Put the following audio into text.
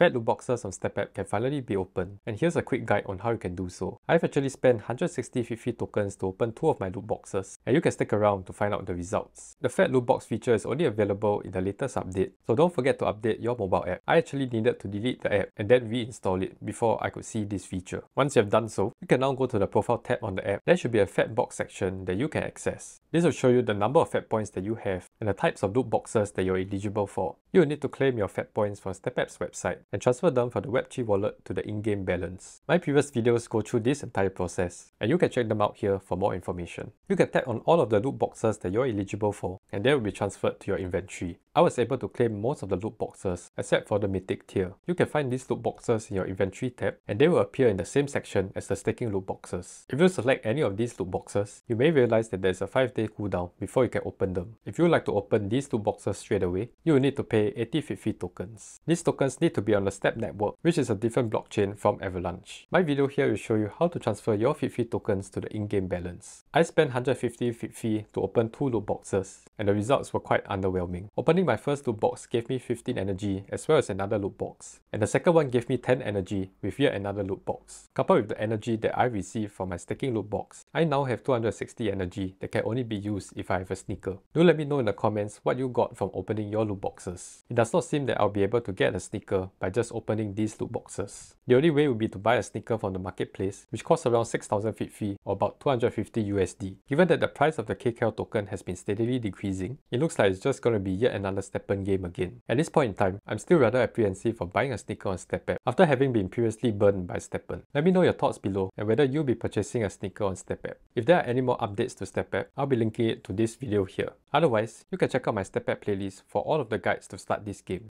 Fat loot boxes on StepApp can finally be opened, and here's a quick guide on how you can do so. I've actually spent 160 FITFI tokens to open two of my loot boxes, and you can stick around to find out the results. The Fat loot box feature is only available in the latest update, so don't forget to update your mobile app. I actually needed to delete the app and then reinstall it before I could see this feature. Once you have done so, you can now go to the profile tab on the app. There should be a Fat box section that you can access. This will show you the number of Fat points that you have and the types of loot boxes that you're eligible for. You will need to claim your Fat points from StepApp's website and transfer them from the WebChi wallet to the in-game balance. My previous videos go through this entire process and you can check them out here for more information. You can tap on all of the loot boxes that you're eligible for and they will be transferred to your inventory. I was able to claim most of the loot boxes except for the mythic tier. You can find these loot boxes in your inventory tab and they will appear in the same section as the staking loot boxes. If you select any of these loot boxes, you may realize that there's a 5 day cooldown before you can open them. If you like to open these loot boxes straight away, you will need to pay 80 FITFI tokens. These tokens need to be on the Step network, which is a different blockchain from Avalanche. My video here will show you how to transfer your FITFI tokens to the in-game balance. I spent 150 FITFI to open two loot boxes, and the results were quite underwhelming. Opening my first loot box gave me 15 energy as well as another loot box, and the second one gave me 10 energy with yet another loot box. Coupled with the energy that I received from my staking loot box, I now have 260 energy that can only be used if I have a sneaker. Do let me know in the comments what you got from opening your loot boxes. It does not seem that I'll be able to get a sneaker by just opening these loot boxes. The only way would be to buy a sneaker from the marketplace, which costs around 6000 FITFI or about 250 USD. Given that the price of the KCal token has been steadily decreasing, it looks like it's just going to be yet another STEPN game again. At this point in time, I'm still rather apprehensive of buying a sneaker on StepApp after having been previously burned by STEPN. Let me know your thoughts below and whether you'll be purchasing a sneaker on StepApp. If there are any more updates to StepApp, I'll be linking it to this video here. Otherwise, you can check out my StepApp playlist for all of the guides to start this game.